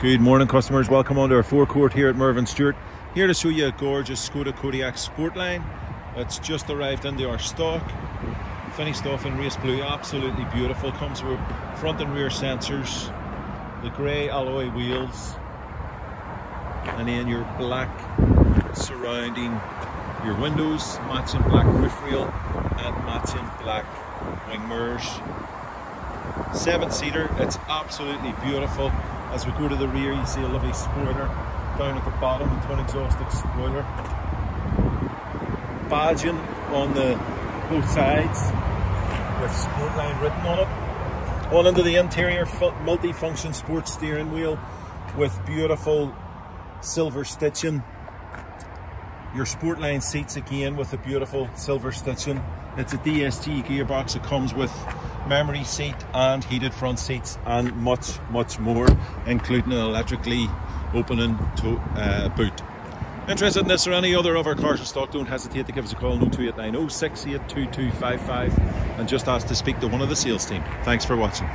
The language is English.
Good morning customers, welcome onto our forecourt here at Mervyn Stewart. Here to show you a gorgeous Skoda Kodiaq Sportline. It's just arrived into our stock. Finished off in race blue, absolutely beautiful. Comes with front and rear sensors, the grey alloy wheels, and then your black surrounding your windows, matching black roof rail and matching black wing mirrors. Seven seater, it's absolutely beautiful. As we go to the rear, you see a lovely spoiler down at the bottom, twin exhausted spoiler. Badging on the both sides with Sportline written on it. On into the interior, multi-function sports steering wheel with beautiful silver stitching. Your Sportline seats again with a beautiful silver stitching. It's a DSG gearbox. It comes with memory seat and heated front seats and much, much more, including an electrically opening to uh, boot. Interested in this or any other of our cars in stock, don't hesitate to give us a call on 02890 688 and just ask to speak to one of the sales team. Thanks for watching.